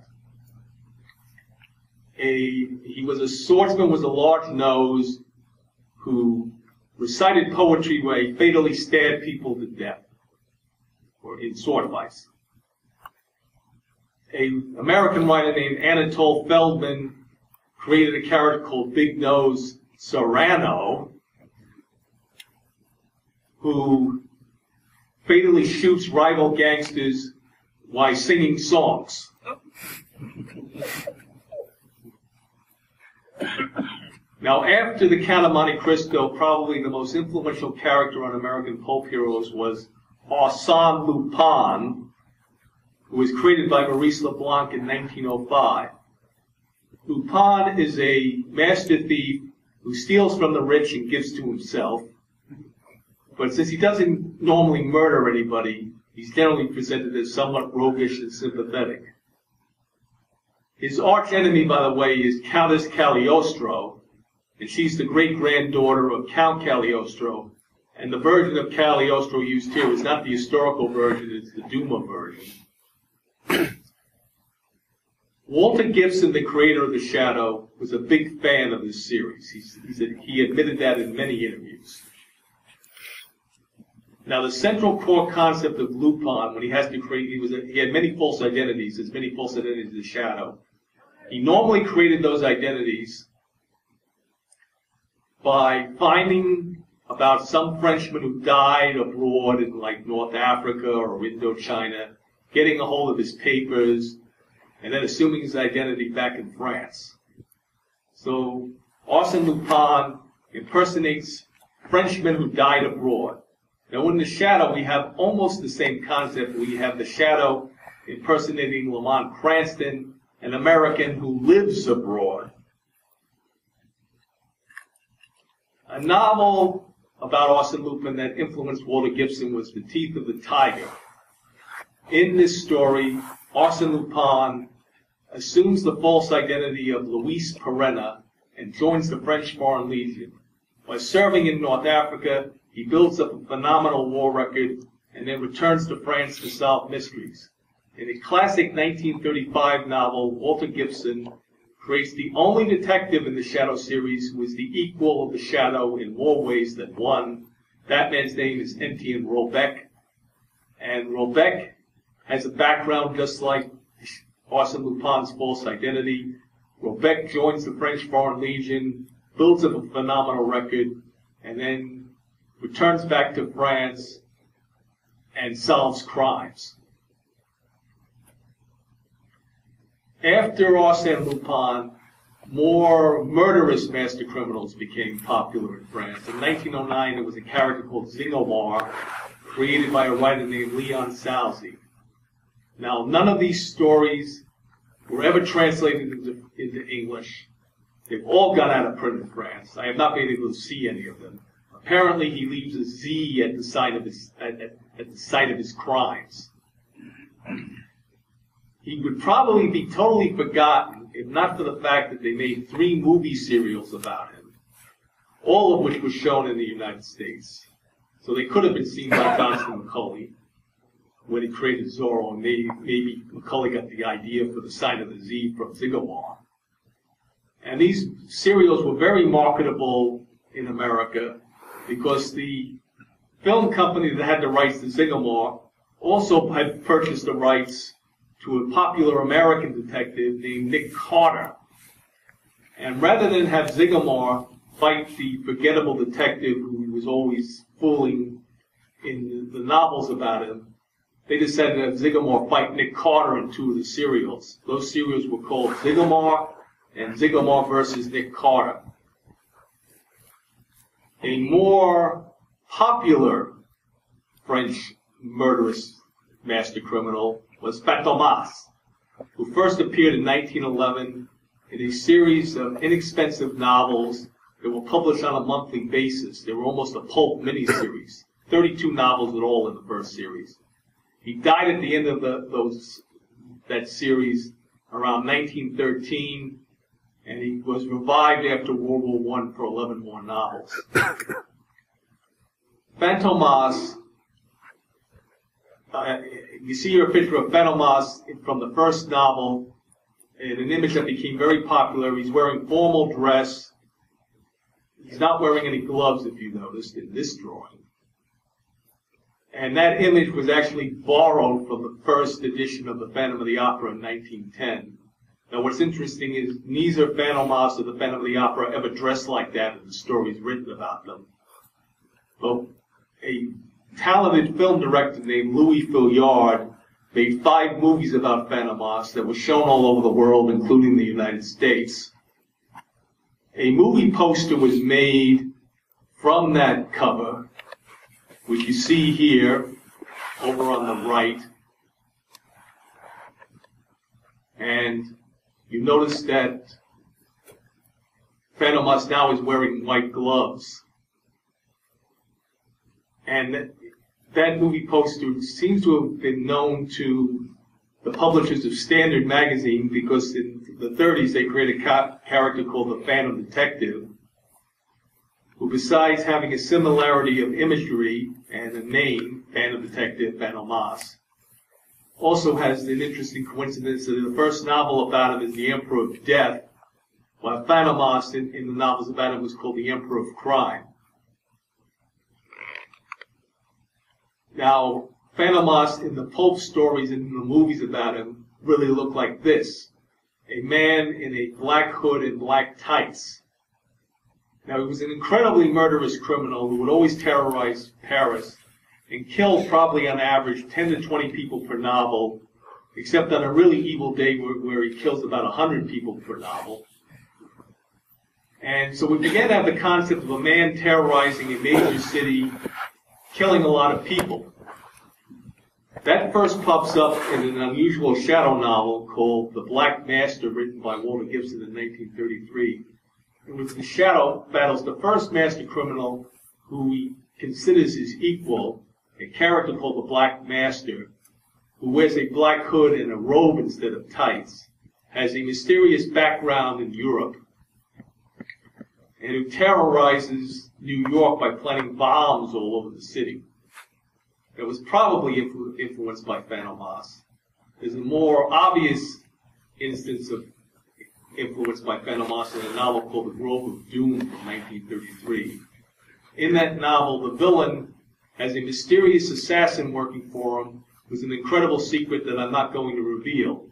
A, he was a swordsman with a large nose who recited poetry where he fatally stabbed people to death or in sword fights. A American writer named Anatole Feldman created a character called Big Nose Serrano who fatally shoots rival gangsters while singing songs. Oh. Now, after the Count of Monte Cristo, probably the most influential character on American pulp heroes was Arsène Lupin, who was created by Maurice LeBlanc in 1905. Lupin is a master thief who steals from the rich and gives to himself. But since he doesn't normally murder anybody, he's generally presented as somewhat roguish and sympathetic. His arch enemy, by the way, is Countess Cagliostro, and she's the great granddaughter of Count Cagliostro. And the version of Cagliostro used here is not the historical version, it's the Dumas version. <clears throat> Walter Gibson, the creator of The Shadow, was a big fan of this series. He's, he's a, he admitted that in many interviews. Now, the central core concept of Lupin, when he has to create, he was a, he had many false identities, as many false identities as the Shadow. He normally created those identities by finding about some Frenchman who died abroad in like North Africa or Indochina, getting a hold of his papers, and then assuming his identity back in France. So Arsène Lupin impersonates Frenchmen who died abroad. Now, in the shadow, we have almost the same concept. We have the shadow impersonating Lamont Cranston, an American who lives abroad. A novel about Arsène Lupin that influenced Walter Gibson was The Teeth of the Tiger. In this story, Arsène Lupin assumes the false identity of Luis Perenna and joins the French Foreign Legion. While serving in North Africa, he builds up a phenomenal war record and then returns to France to solve mysteries. In a classic 1935 novel, Walter Gibson creates the only detective in the Shadow series who is the equal of the Shadow in more ways than one. That man's name is Etienne Robek. And Robek has a background just like Arsène Lupin's false identity. Robek joins the French Foreign Legion, builds up a phenomenal record, and then returns back to France and solves crimes. After Arsène Lupin, more murderous master criminals became popular in France. In 1909, there was a character called Zigomar, created by a writer named Léon Sazie. Now, none of these stories were ever translated into, into English. They've all gone out of print in France. I have not been able to see any of them. Apparently, he leaves a Z at the site of his at, at, at the site of his crimes. He would probably be totally forgotten if not for the fact that they made three movie serials about him, all of which were shown in the United States. So they could have been seen by Johnston McCulley when he created Zorro, and maybe, maybe McCulley got the idea for the sign of the Z from Zigomar. And these serials were very marketable in America because the film company that had the rights to Zigomar also had purchased the rights to a popular American detective named Nick Carter. And rather than have Zigomar fight the forgettable detective who he was always fooling in the novels about him, they decided to have Zigomar fight Nick Carter in two of the serials. Those serials were called Zigomar and Zigomar versus Nick Carter a more popular French murderous master criminal was Fantômas, who first appeared in 1911 in a series of inexpensive novels that were published on a monthly basis. They were almost a pulp miniseries, 32 novels in all in the first series. He died at the end of the, those that series around 1913 and he was revived after World War I for 11 more novels. <coughs> Fantômas, uh, you see here a picture of Fantômas from the first novel, and an image that became very popular. He's wearing formal dress. He's not wearing any gloves, if you noticed, in this drawing. And that image was actually borrowed from the first edition of the Phantom of the Opera in 1910. Now, what's interesting is neither Fantômas or the Phantom of the Opera ever dressed like that in the stories written about them. But a talented film director named Louis Feuillade made five movies about Fantômas that were shown all over the world, including the United States. A movie poster was made from that cover, which you see here over on the right. And you notice that Fantômas now is wearing white gloves. And that movie poster seems to have been known to the publishers of Standard Magazine because in the 30s they created a character called the Phantom Detective, who besides having a similarity of imagery and a name, Phantom Detective, Fantômas, also has an interesting coincidence that the first novel about him is The Emperor of Death, while Fantômas in, in the novels about him was called The Emperor of Crime. Now, Fantômas in the Pope stories and in the movies about him really look like this. A man in a black hood and black tights. Now, he was an incredibly murderous criminal who would always terrorize Paris and kill probably on average 10 to 20 people per novel, except on a really evil day where, where he kills about 100 people per novel. And so we began to have the concept of a man terrorizing a major city, killing a lot of people. That first pops up in an unusual shadow novel called The Black Master, written by Walter Gibson in 1933, in which the shadow battles the first master criminal who he considers his equal, a character called the Black Master, who wears a black hood and a robe instead of tights, has a mysterious background in Europe, and who terrorizes New York by planting bombs all over the city. It was probably influ- influenced by Fantômas. There's a more obvious instance of influence by Fantômas in a novel called The Grove of Doom from 1933. In that novel, the villain has a mysterious assassin working for him with an incredible secret that I'm not going to reveal.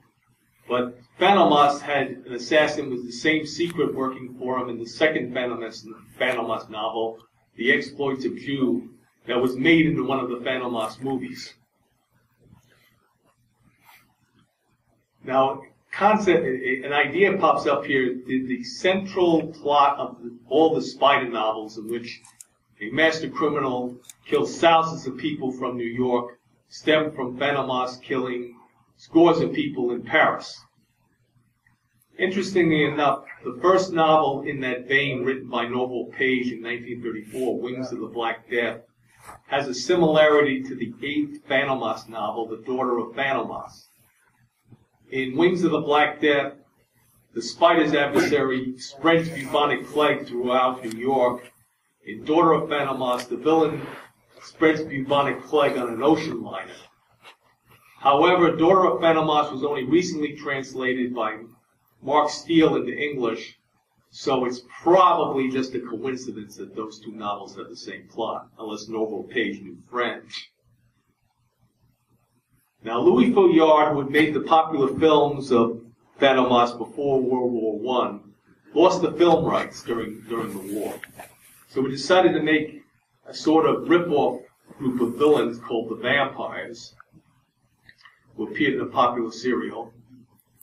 But Fantômas had an assassin with the same secret working for him in the second Fantômas, Fantômas novel, The Exploits of Juve, that was made into one of the Fantômas movies. Now, concept, an idea pops up here. The, the central plot of the, all the Spider novels in which a master criminal kills thousands of people from New York stem from Fantômas killing scores of people in Paris. Interestingly enough, the first novel in that vein written by Norval Page in 1934, Wings of the Black Death, has a similarity to the eighth Fantômas novel, The Daughter of Fantômas. In Wings of the Black Death, the spider's adversary spreads bubonic plague throughout New York. In Daughter of Fantômas, the villain spreads bubonic plague on an ocean liner. However, Daughter of was only recently translated by Mark Steele into English, so it's probably just a coincidence that those two novels have the same plot, unless Norval Page knew French. Now, Louis Feuillade, who had made the popular films of Fantômas before World War I, lost the film rights during, during the war. So we decided to make a sort of rip-off group of villains called the Vampires, who appeared in a popular serial.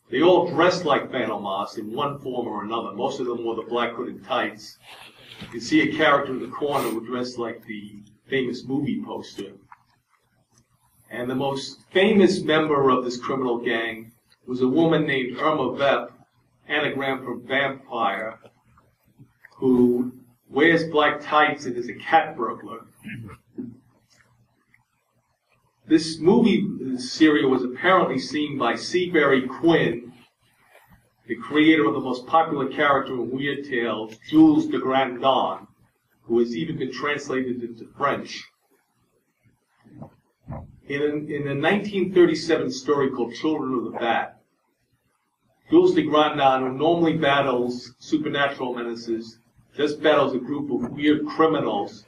They all dressed like Fantômas in one form or another. Most of them wore the black hood and tights. You can see a character in the corner who dressed like the famous movie poster. And the most famous member of this criminal gang was a woman named Irma Vep, anagram for vampire, who wears black tights and is a cat burglar. This movie serial was apparently seen by Seabury Quinn, the creator of the most popular character in Weird Tales, Jules de Grandin, who has even been translated into French. In a, in a 1937 story called Children of the Bat, Jules de Grandin, who normally battles supernatural menaces, just battles a group of weird criminals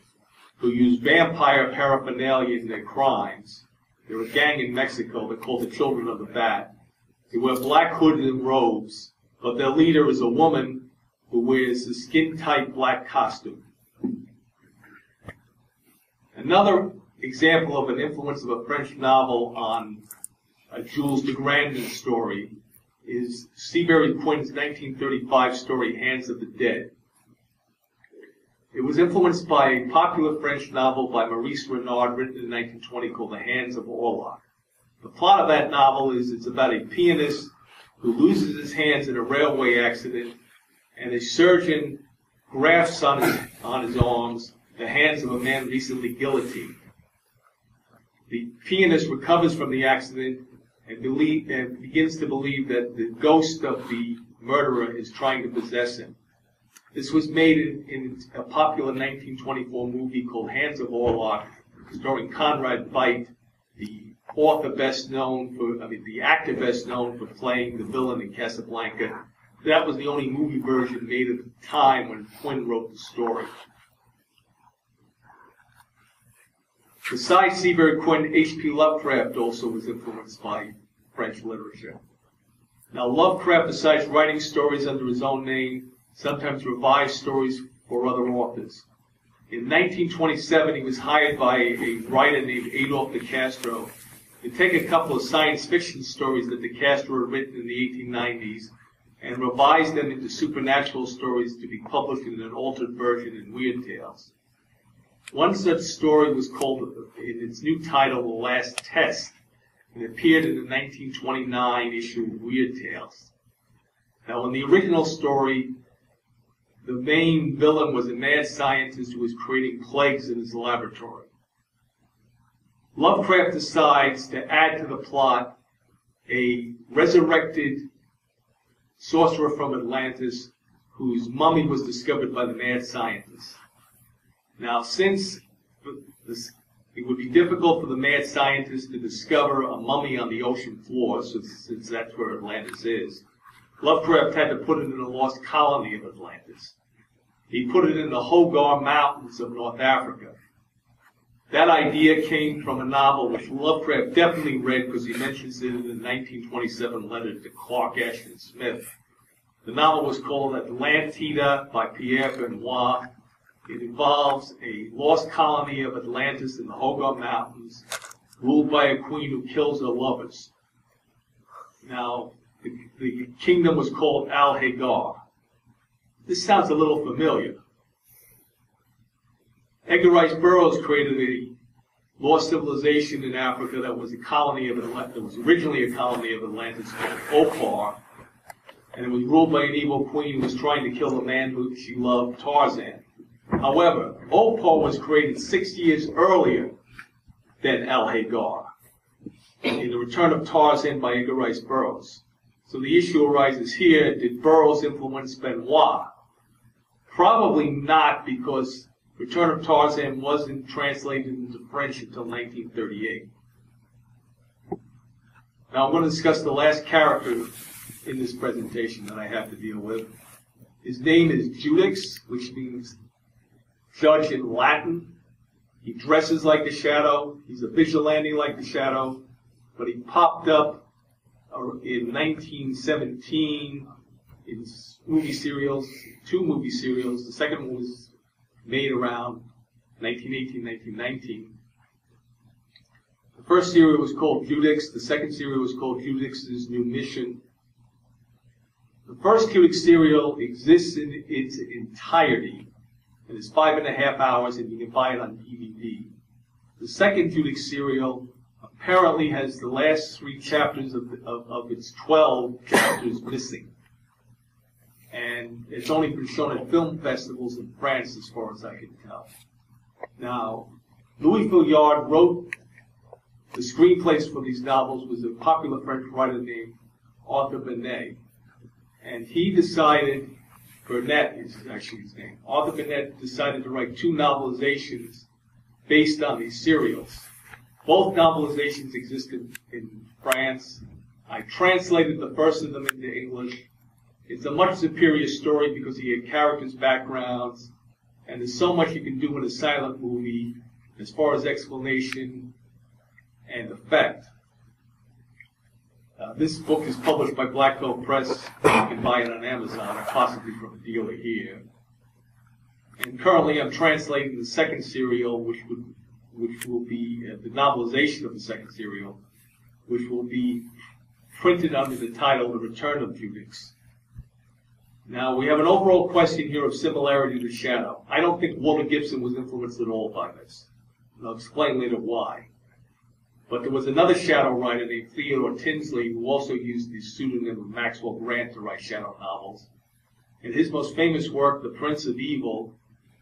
who use vampire paraphernalia in their crimes. They're a gang in Mexico. They're called the Children of the Bat. They wear black hoods and robes, but their leader is a woman who wears a skin-tight black costume. Another example of an influence of a French novel on a Jules de Grandin story is Seabury Quinn's 1935 story, Hands of the Dead. It was influenced by a popular French novel by Maurice Renard written in 1920 called The Hands of Orlac. The plot of that novel is it's about a pianist who loses his hands in a railway accident and a surgeon grafts on his, on his arms the hands of a man recently guillotined. The pianist recovers from the accident and believe and begins to believe that the ghost of the murderer is trying to possess him. This was made in, in a popular 1924 movie called Hands of Orlac, starring Conrad Veidt, the author best known for, I mean, the actor best known for playing the villain in Casablanca. That was the only movie version made at the time when Quinn wrote the story. Besides Seabury Quinn, H.P. Lovecraft also was influenced by French literature. Now, Lovecraft, besides writing stories under his own name, sometimes revised stories for other authors. In 1927, he was hired by a writer named Adolf de Castro to take a couple of science fiction stories that de Castro had written in the 1890s and revise them into supernatural stories to be published in an altered version in Weird Tales. One such story was called, in its new title, The Last Test, and appeared in the 1929 issue of Weird Tales. Now, in the original story, the main villain was a mad scientist who was creating plagues in his laboratory. Lovecraft decides to add to the plot a resurrected sorcerer from Atlantis whose mummy was discovered by the mad scientist. Now, since this, it would be difficult for the mad scientist to discover a mummy on the ocean floor, since, since that's where Atlantis is, Lovecraft had to put it in a lost colony of Atlantis. He put it in the Hoggar Mountains of North Africa. That idea came from a novel which Lovecraft definitely read because he mentions it in the 1927 letter to Clark Ashton Smith. The novel was called Atlantida by Pierre Benoit, it involves a lost colony of Atlantis in the Hoggar Mountains, ruled by a queen who kills her lovers. Now, the, the kingdom was called Al Hagar. This sounds a little familiar. Edgar Rice Burroughs created a lost civilization in Africa that was a colony of Atlantis, that was originally a colony of Atlantis called Opar, and it was ruled by an evil queen who was trying to kill the man who she loved, Tarzan. However, Opar was created six years earlier than El Hagar in The Return of Tarzan by Edgar Rice Burroughs. So the issue arises here, did Burroughs influence Benoit? Probably not because Return of Tarzan wasn't translated into French until 1938. Now I'm going to discuss the last character in this presentation that I have to deal with. His name is Judex, which means judge in Latin. He dresses like the shadow. He's a vigilante like the shadow. But he popped up in 1917 in movie serials, two movie serials. The second one was made around 1918, 1919. The first serial was called Judex. The second serial was called Judex's New Mission. The first Judex serial exists in its entirety and it's five and a half hours, and you can buy it on DVD. The second Judex serial apparently has the last three chapters of, of, of its 12 chapters missing. And it's only been shown at film festivals in France, as far as I can tell. Now, Louis Feuillade wrote the screenplays for these novels was a popular French writer named Arthur Benet. And he decided Bernède is actually his name. Arthur Bernède decided to write two novelizations based on these serials. Both novelizations existed in France. I translated the first of them into English. It's a much superior story because he had characters' backgrounds, and there's so much you can do in a silent movie as far as explanation and effect. Uh, this book is published by Black Coat Press. You can buy it on Amazon or possibly from a dealer here. And currently, I'm translating the second serial, which would, which will be uh, the novelization of the second serial, which will be printed under the title "The Return of Judex." Now, we have an overall question here of similarity to Shadow. I don't think Walter Gibson was influenced at all by this. And I'll explain later why. But there was another shadow writer named Theodore Tinsley who also used the pseudonym of Maxwell Grant to write shadow novels. In his most famous work, The Prince of Evil,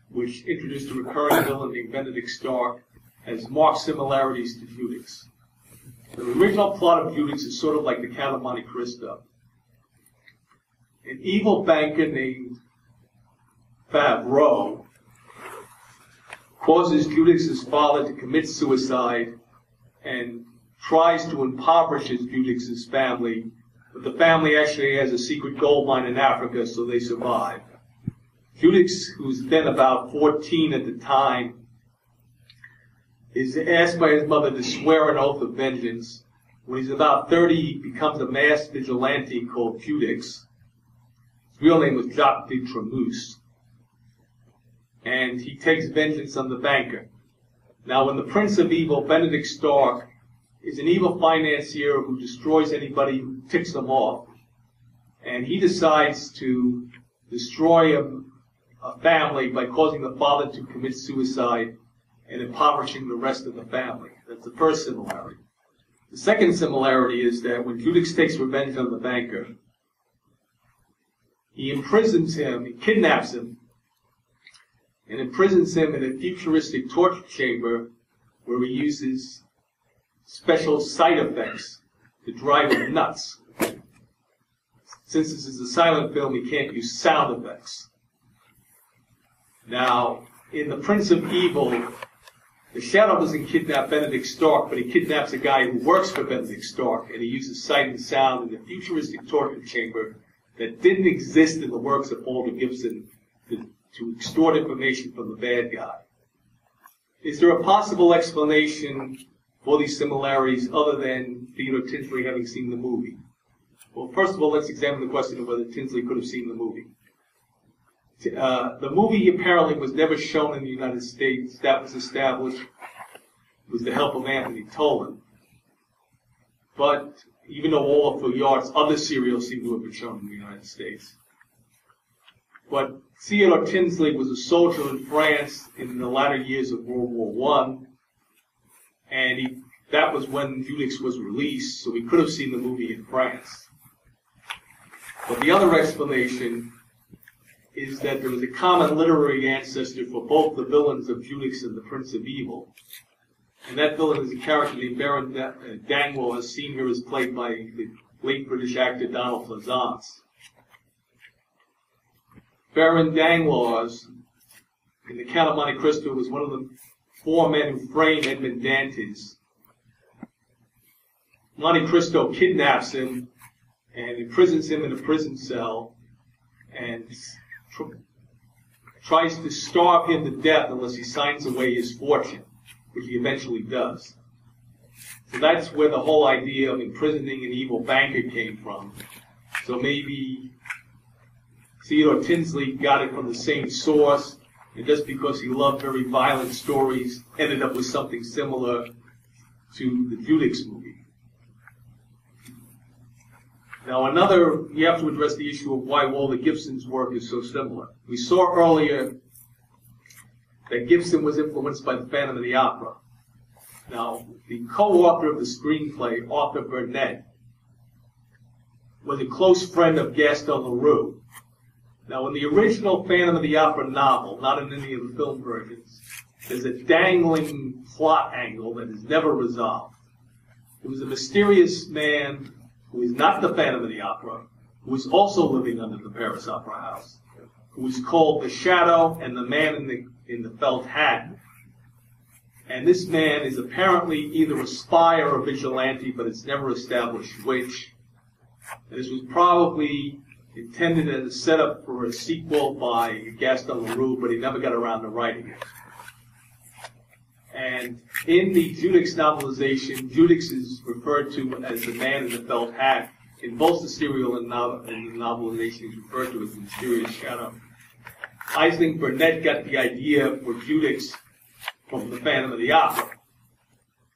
which introduced a recurring villain named Benedict Stark, has marked similarities to Judex. The original plot of Judex is sort of like the Count of Monte Cristo. An evil banker named Favraux causes Judex's father to commit suicide and tries to impoverish Judex's family, but the family actually has a secret gold mine in Africa, so they survive. Judex, who's then about 14 at the time, is asked by his mother to swear an oath of vengeance. When he's about 30, he becomes a masked vigilante called Judex. His real name was Jacques de Trémeuse. And he takes vengeance on the banker. Now, when the Prince of Evil, Benedict Stark, is an evil financier who destroys anybody who ticks him off, and he decides to destroy a, a family by causing the father to commit suicide and impoverishing the rest of the family. That's the first similarity. The second similarity is that when Judex takes revenge on the banker, he imprisons him, he kidnaps him, and imprisons him in a futuristic torture chamber where he uses special side effects to drive him nuts. Since this is a silent film, he can't use sound effects. Now, in The Prince of Evil, the Shadow doesn't kidnap Benedict Stark, but he kidnaps a guy who works for Benedict Stark, and he uses sight and sound in the futuristic torture chamber that didn't exist in the works of Paul Gibson to, to extort information from the bad guy. Is there a possible explanation for these similarities other than Theodore Tinsley having seen the movie? Well, first of all, let's examine the question of whether Tinsley could have seen the movie. Uh, the movie apparently was never shown in the United States. That was established with the help of Anthony Tollin. But even though all of Feuillade's other serials seem to have been shown in the United States. But Theodore Tinsley was a soldier in France in the latter years of World War One, and he, that was when Judex was released, so he could have seen the movie in France. But the other explanation is that there was a common literary ancestor for both the villains of Judex and the Prince of Evil. And that villain is a character named Baron uh, Danglars, as seen here is played by the late British actor Donald Pleasence. Baron Danglars, in the Count of Monte Cristo, was one of the four men who framed Edmond Dantes. Monte Cristo kidnaps him and imprisons him in a prison cell and tr- tries to starve him to death unless he signs away his fortune, which he eventually does. So that's where the whole idea of imprisoning an evil banker came from. So maybe Theodore Tinsley got it from the same source, and just because he loved very violent stories, ended up with something similar to the Judex movie. Now, another, you have to address the issue of why Walter Gibson's work is so similar. We saw earlier that Gibson was influenced by the Phantom of the Opera. Now, the co-author of the screenplay, Arthur Bernède, was a close friend of Gaston Leroux. Now, in the original Phantom of the Opera novel, not in any of the film versions, there's a dangling plot angle that is never resolved. It was a mysterious man who is not the Phantom of the Opera, who is also living under the Paris Opera House, who is called the Shadow and the Man in the in the felt hat. And this man is apparently either a spy or a vigilante, but it's never established which. And this was probably intended as a setup for a sequel by Gaston Leroux, but he never got around to writing it. And in the Judex novelization, Judex is referred to as the man in the felt hat. In both the serial and, novel, and the novelization, he's referred to as the mysterious shadow. I think Bernède got the idea for Judex from the Phantom of the Opera.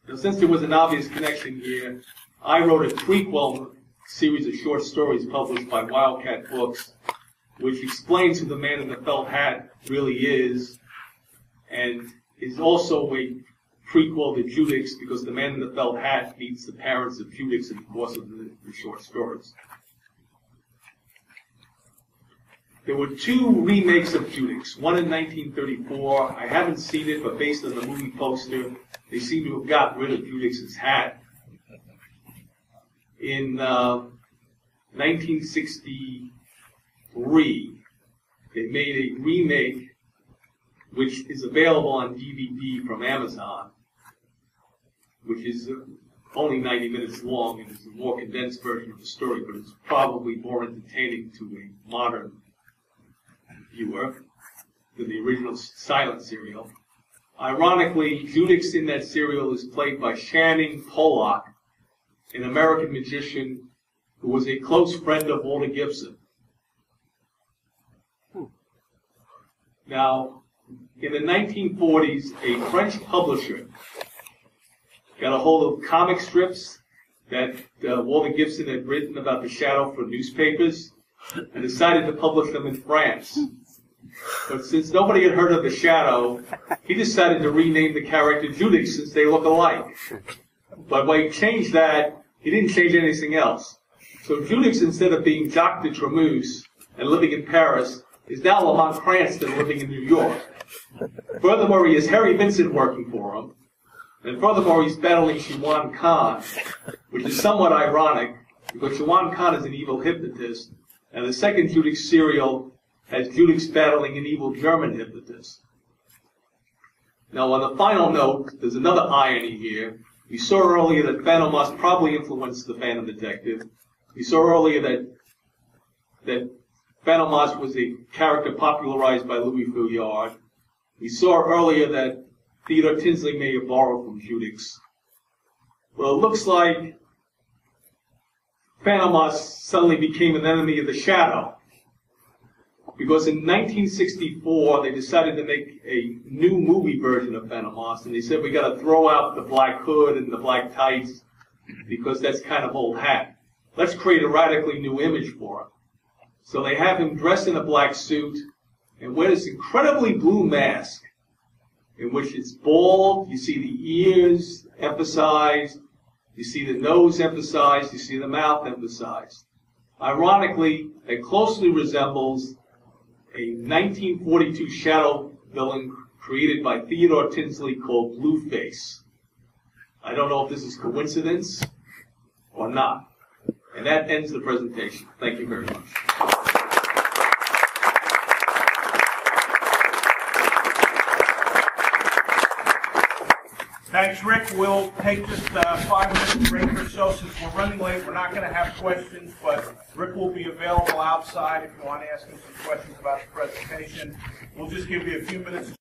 Now, since there was an obvious connection here, I wrote a prequel series of short stories published by Wildcat Books, which explains who the man in the felt hat really is, and is also a prequel to Judex because the man in the felt hat meets the parents of Judex in the course of the, the short stories. There were two remakes of Judex, one in 1934. I haven't seen it, but based on the movie poster, they seem to have got rid of Judex's hat. in uh, 1963, they made a remake, which is available on DVD from Amazon, which is only 90 minutes long and is a more condensed version of the story, but it's probably more entertaining to a modern viewer than the original silent serial. Ironically, Judex in that serial is played by Channing Pollock, an American magician who was a close friend of Walter Gibson. Hmm. Now, in the 1940s, a French publisher got a hold of comic strips that uh, Walter Gibson had written about the shadow for newspapers and decided to publish them in France. But since nobody had heard of the shadow, he decided to rename the character Judex since they look alike. But when he changed that, he didn't change anything else. So Judex, instead of being Dr. Trémeuse and living in Paris, is now Lamont Cranston living in New York. Furthermore, he has Harry Vincent working for him. And furthermore, he's battling Shiwan Khan, which is somewhat ironic because Shiwan Khan is an evil hypnotist, and the second Judex serial has Judex battling an evil German hypnotist. Now, on the final note, there's another irony here. We saw earlier that Fantômas probably influenced the Phantom Detective. We saw earlier that that Moss was a character popularized by Louis Feuillade. We saw earlier that Theodore Tinsley may have borrowed from Judex. Well, it looks like Moss suddenly became an enemy of the shadow. Because in 1964, they decided to make a new movie version of Moss, and they said we got to throw out the black hood and the black tights because that's kind of old hat. Let's create a radically new image for him. So they have him dressed in a black suit and wear this incredibly blue mask in which it's bald, you see the ears emphasized, you see the nose emphasized, you see the mouth emphasized. Ironically, it closely resembles a 1942 shadow villain created by Theodore Tinsley called Blueface. I don't know if this is coincidence or not. And that ends the presentation. Thank you very much. Thanks, Rick. We'll take just uh, a five-minute break or so. Since we're running late, we're not going to have questions, but Rick will be available outside if you want to ask him some questions about the presentation. We'll just give you a few minutes